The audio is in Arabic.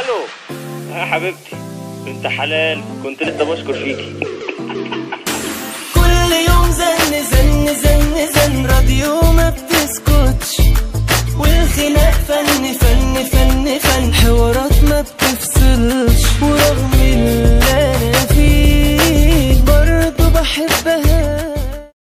ألو. يا حبيبتي انت حلال كنت لسه بشكر فيكي. كل يوم زن زن زن زن راديو ما بتسكتش. والخناق فن فن فن فن. حوارات ما بتفصلش. ورغم